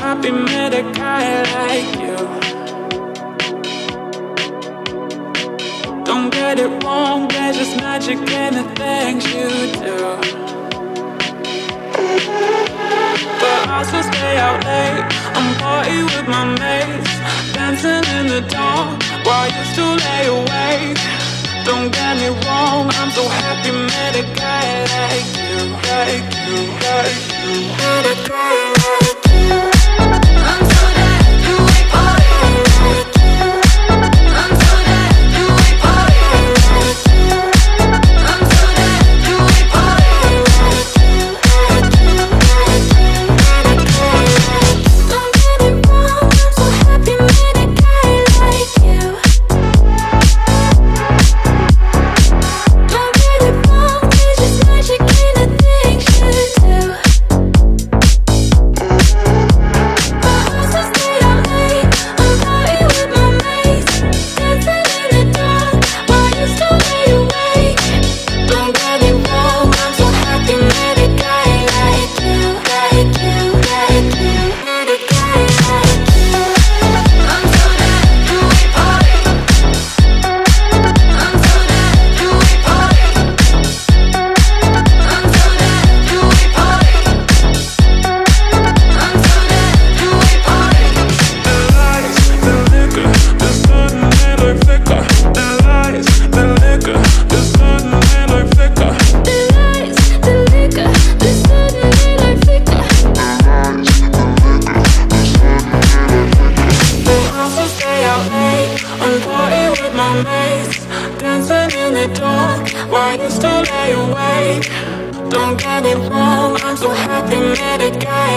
happy met a guy like you. Don't get it wrong, there's just magic in the things you do. But I still stay out late. I'm party with my mates, dancing in the dark while you still lay awake. Don't get me wrong, I'm so happy met a guy like you, like you, like you. Met a dancing in the dark while you still lay awake. Don't get it wrong, I'm so happy guy like you.